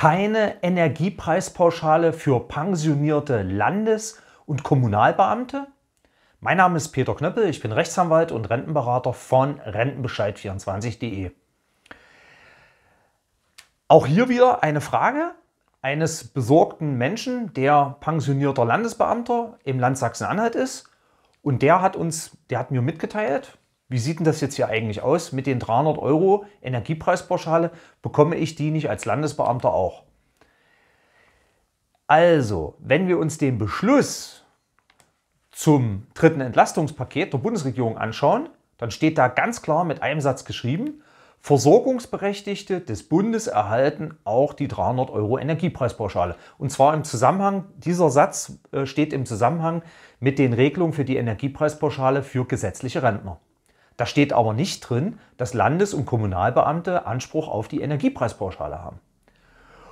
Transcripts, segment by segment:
keine Energiepreispauschale für pensionierte Landes- und Kommunalbeamte? Mein Name ist Peter Knöppel, ich bin Rechtsanwalt und Rentenberater von Rentenbescheid24.de. Auch hier wieder eine Frage eines besorgten Menschen, der pensionierter Landesbeamter im Land Sachsen-Anhalt ist. Und der hat uns, der hat mir mitgeteilt, wie sieht denn das jetzt hier eigentlich aus? Mit den 300 Euro Energiepreispauschale bekomme ich die nicht als Landesbeamter auch? Also, wenn wir uns den Beschluss zum dritten Entlastungspaket der Bundesregierung anschauen, dann steht da ganz klar mit einem Satz geschrieben, Versorgungsberechtigte des Bundes erhalten auch die 300 Euro Energiepreispauschale. Und zwar im Zusammenhang, dieser Satz äh, steht im Zusammenhang mit den Regelungen für die Energiepreispauschale für gesetzliche Rentner. Da steht aber nicht drin, dass Landes- und Kommunalbeamte Anspruch auf die Energiepreispauschale haben.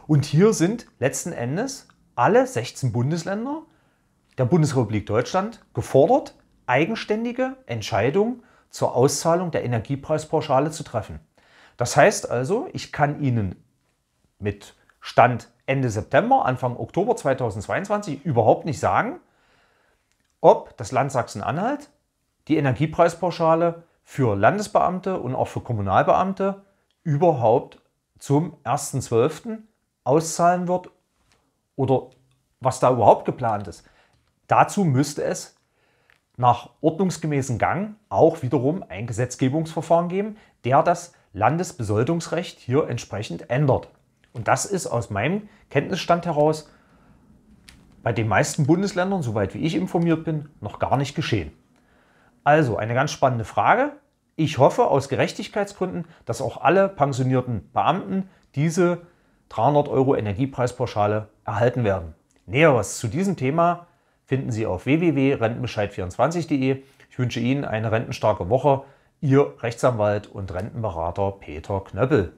Und hier sind letzten Endes alle 16 Bundesländer der Bundesrepublik Deutschland gefordert, eigenständige Entscheidungen zur Auszahlung der Energiepreispauschale zu treffen. Das heißt also, ich kann Ihnen mit Stand Ende September, Anfang Oktober 2022 überhaupt nicht sagen, ob das Land Sachsen-Anhalt die Energiepreispauschale für Landesbeamte und auch für Kommunalbeamte überhaupt zum 1.12. auszahlen wird oder was da überhaupt geplant ist. Dazu müsste es nach ordnungsgemäßem Gang auch wiederum ein Gesetzgebungsverfahren geben, der das Landesbesoldungsrecht hier entsprechend ändert. Und das ist aus meinem Kenntnisstand heraus bei den meisten Bundesländern, soweit wie ich informiert bin, noch gar nicht geschehen. Also eine ganz spannende Frage. Ich hoffe aus Gerechtigkeitsgründen, dass auch alle pensionierten Beamten diese 300 Euro Energiepreispauschale erhalten werden. Näheres zu diesem Thema finden Sie auf www.rentenbescheid24.de. Ich wünsche Ihnen eine rentenstarke Woche. Ihr Rechtsanwalt und Rentenberater Peter Knöppel.